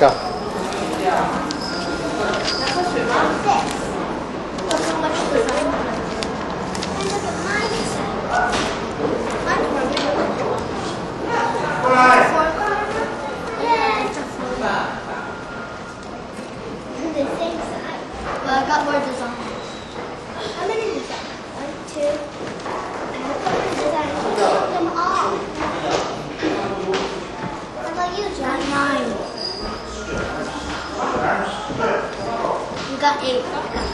go. Look how gì có cả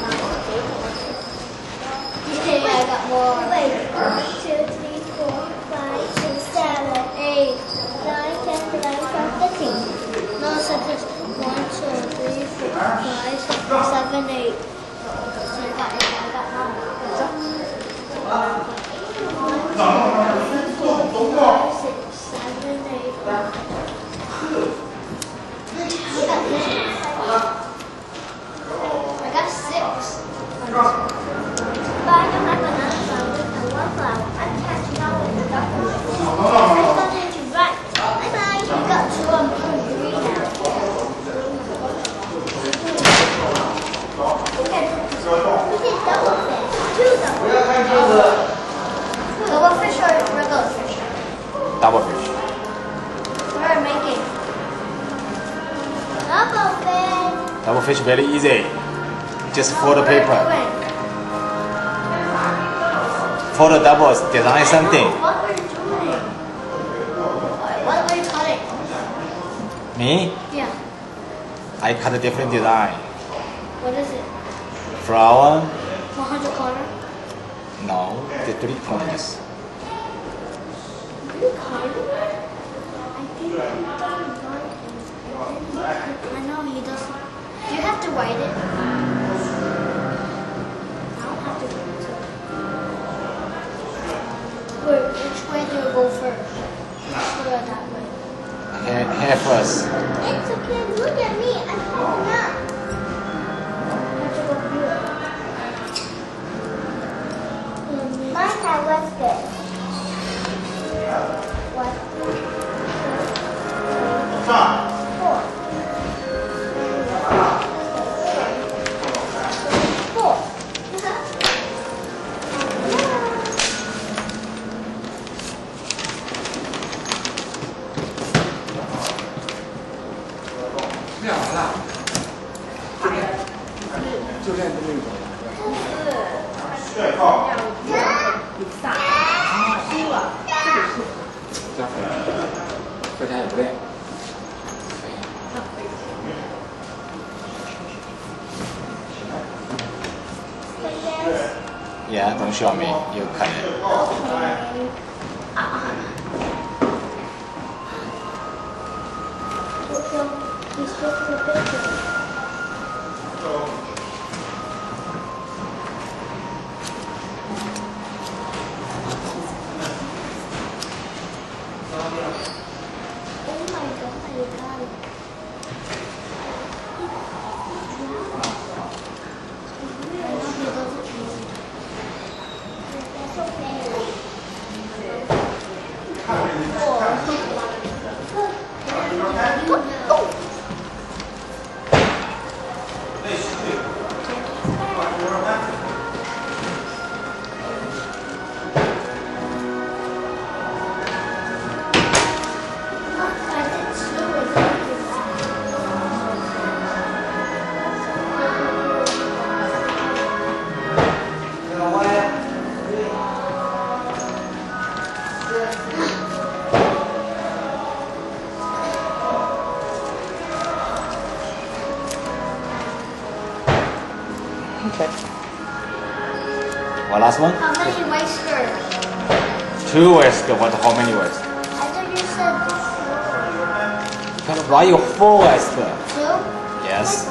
fish very easy. Just fold the What are we paper. Fold the doubles. Design something. What we're doing? What are we cutting? Me? Yeah. I cut a different design. What is it? Flower? 100 corner? No, the three corners. You? I think I know he doesn't. Do you have to write it? I don't have to write it. Wait, which way do we go first? Let's go that way. Hair, hair first. It's okay, look at me, I'm holding up. Let's go here. My side was good. One, two, 练，就练这个。兔子，帅炮，打输了，打输了。在家，在家也不练。对。也，同学有可能。Okay. One last one? How many whiskers? Two whisk. What? How many whisk? I thought you said But why you four whisk? two. Yes.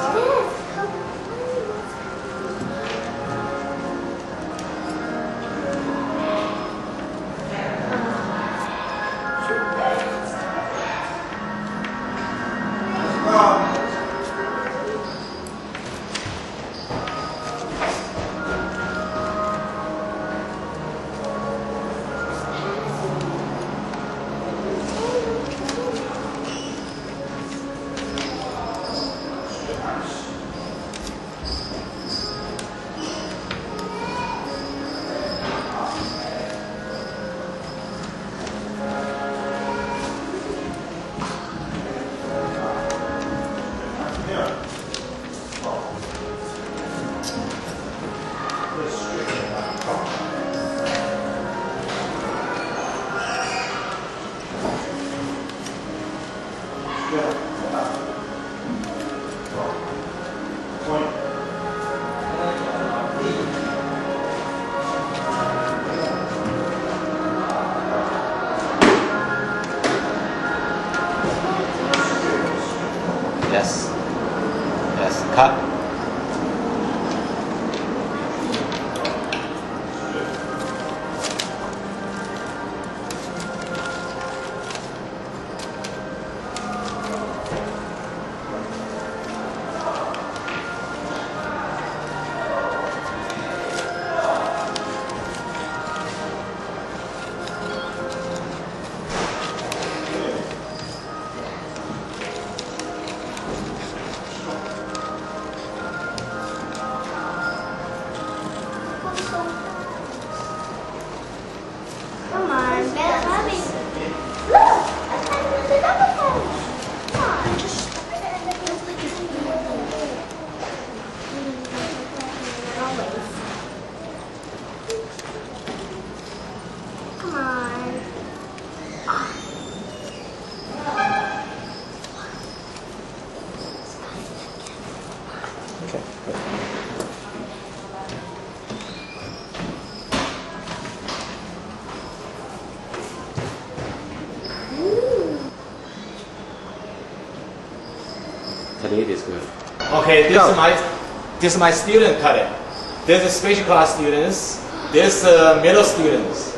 Yes. Yes. Cut. Okay. Today is good. Okay, this Go. is my this is my student cutting. This is special class students. This uh, middle students.